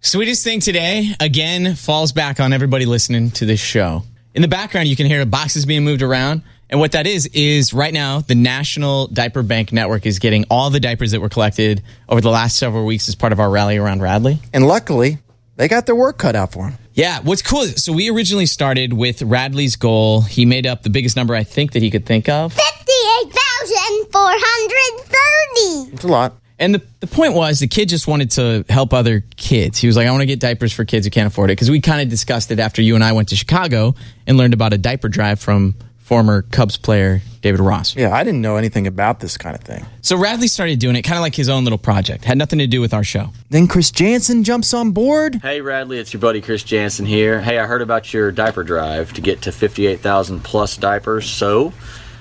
Sweetest thing today, again, falls back on everybody listening to this show. In the background, you can hear boxes being moved around. And what that is, is right now, the National Diaper Bank Network is getting all the diapers that were collected over the last several weeks as part of our rally around Radley. And luckily, they got their work cut out for them. Yeah, what's cool is, so we originally started with Radley's goal. He made up the biggest number I think that he could think of. 58,430. It's a lot. And the, the point was the kid just wanted to help other kids. He was like, I want to get diapers for kids who can't afford it. Because we kind of discussed it after you and I went to Chicago and learned about a diaper drive from former Cubs player David Ross. Yeah, I didn't know anything about this kind of thing. So Radley started doing it kind of like his own little project. Had nothing to do with our show. Then Chris Janson jumps on board. Hey Radley, it's your buddy Chris Janson here. Hey, I heard about your diaper drive to get to 58,000 plus diapers, so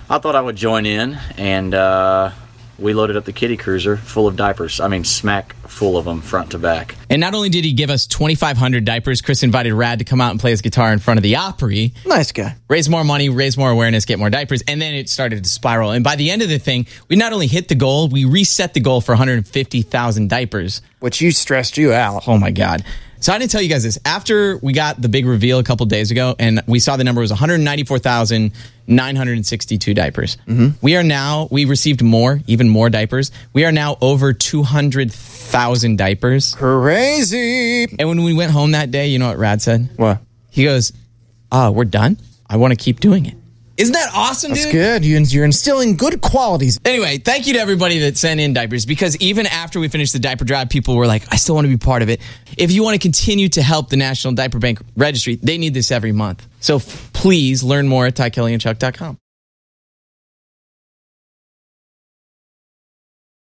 I thought I would join in and uh, we loaded up the kitty cruiser full of diapers. I mean, smack full of them front to back. And not only did he give us 2,500 diapers, Chris invited Rad to come out and play his guitar in front of the Opry. Nice guy. raise more money, raise more awareness, get more diapers, and then it started to spiral. And by the end of the thing, we not only hit the goal, we reset the goal for 150,000 diapers. Which you stressed you out. Oh my god! So I didn't tell you guys this. After we got the big reveal a couple days ago, and we saw the number was 194,962 diapers. Mm-hmm. We are now we received more, even more diapers. We are now over 200,000 diapers. Crazy. And when we went home that day, you know what Rad said? What? He goes, "Oh, we're done. I want to keep doing it." Isn't that awesome, That's dude? good. You, you're instilling good qualities. Anyway, thank you to everybody that sent in diapers because even after we finished the diaper drive, people were like, I still want to be part of it. If you want to continue to help the National Diaper Bank Registry, they need this every month. So f- please learn more at tykellyandchuck.com.